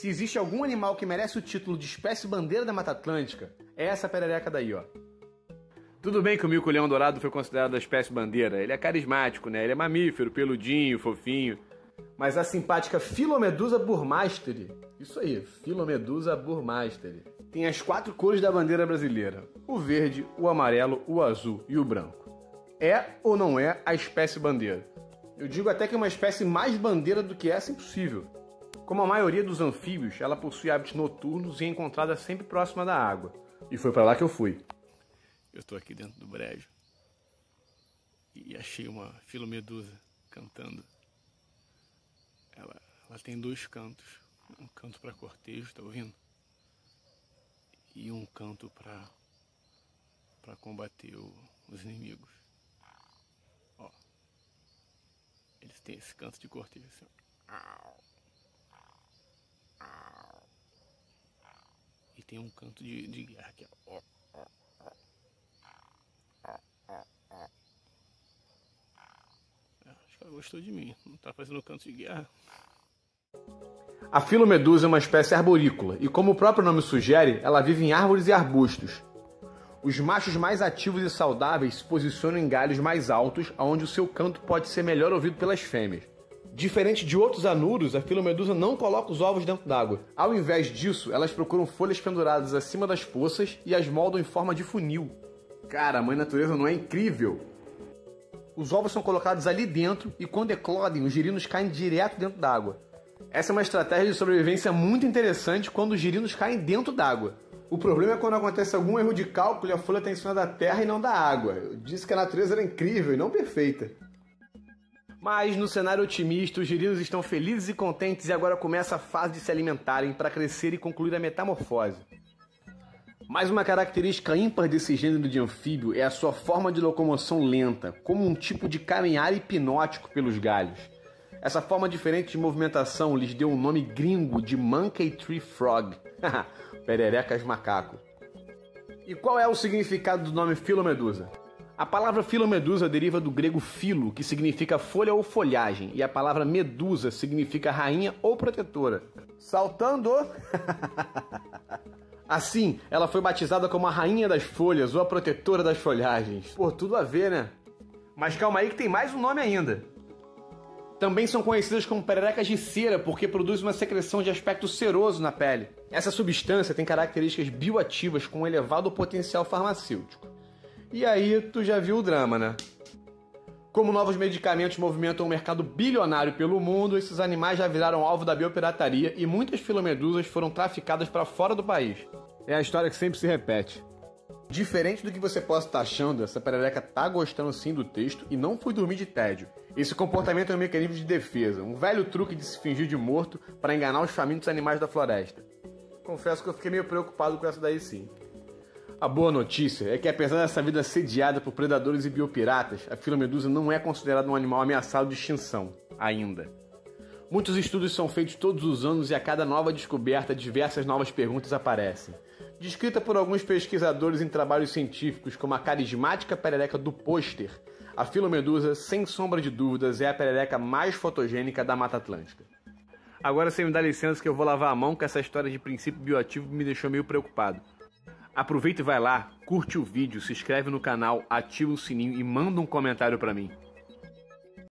Se existe algum animal que merece o título de espécie bandeira da Mata Atlântica, é essa perereca daí, ó. Tudo bem que o mico-leão dourado foi considerado a espécie bandeira. Ele é carismático, né? Ele é mamífero, peludinho, fofinho. Mas a simpática Filomedusa burmasteri, isso aí, Filomedusa burmasteri, tem as quatro cores da bandeira brasileira: o verde, o amarelo, o azul e o branco. É ou não é a espécie bandeira? Eu digo até que é uma espécie mais bandeira do que essa impossível. Como a maioria dos anfíbios, ela possui hábitos noturnos e é encontrada sempre próxima da água. E foi para lá que eu fui. Eu estou aqui dentro do brejo e achei uma filomedusa cantando. Ela, ela tem dois cantos. Um canto para cortejo, tá ouvindo? E um canto para para combater o, os inimigos. Ó. Eles têm esse canto de cortejo assim. Tem um canto de, de guerra aqui, ó. Ela gostou de mim, não tá fazendo canto de guerra. A filomedusa é uma espécie arborícola e, como o próprio nome sugere, ela vive em árvores e arbustos. Os machos mais ativos e saudáveis se posicionam em galhos mais altos, onde o seu canto pode ser melhor ouvido pelas fêmeas. Diferente de outros anuros, a filomedusa não coloca os ovos dentro d'água. Ao invés disso, elas procuram folhas penduradas acima das poças e as moldam em forma de funil. Cara, a mãe natureza não é incrível? Os ovos são colocados ali dentro e quando eclodem, os girinos caem direto dentro d'água. Essa é uma estratégia de sobrevivência muito interessante quando os girinos caem dentro d'água. O problema é quando acontece algum erro de cálculo e a folha está em cima da terra e não da água. Eu disse que a natureza era incrível e não perfeita. Mas no cenário otimista, os girinos estão felizes e contentes e agora começa a fase de se alimentarem para crescer e concluir a metamorfose. Mais uma característica ímpar desse gênero de anfíbio é a sua forma de locomoção lenta, como um tipo de caminhar hipnótico pelos galhos. Essa forma diferente de movimentação lhes deu o um nome gringo de Monkey Tree Frog, pererecas macaco. E qual é o significado do nome Filomedusa? A palavra filomedusa deriva do grego filo, que significa folha ou folhagem, e a palavra medusa significa rainha ou protetora. Saltando! Assim, ela foi batizada como a rainha das folhas ou a protetora das folhagens. Pô, tudo a ver, né? Mas calma aí que tem mais um nome ainda. Também são conhecidas como pererecas de cera porque produzem uma secreção de aspecto ceroso na pele. Essa substância tem características bioativas com um elevado potencial farmacêutico. E aí tu já viu o drama, né? Como novos medicamentos movimentam um mercado bilionário pelo mundo, esses animais já viraram alvo da biopirataria e muitas filomedusas foram traficadas para fora do país. É a história que sempre se repete. Diferente do que você possa estar achando, essa perereca tá gostando sim do texto e não foi dormir de tédio. Esse comportamento é um mecanismo de defesa, um velho truque de se fingir de morto para enganar os famintos animais da floresta. Confesso que eu fiquei meio preocupado com essa daí sim. A boa notícia é que apesar dessa vida sediada por predadores e biopiratas, a filomedusa não é considerada um animal ameaçado de extinção, ainda. Muitos estudos são feitos todos os anos e a cada nova descoberta diversas novas perguntas aparecem. Descrita por alguns pesquisadores em trabalhos científicos como a carismática perereca do pôster, a filomedusa, sem sombra de dúvidas, é a perereca mais fotogênica da Mata Atlântica. Agora você me dá licença que eu vou lavar a mão, que essa história de princípio bioativo me deixou meio preocupado. Aproveita e vai lá, curte o vídeo, se inscreve no canal, ativa o sininho e manda um comentário para mim.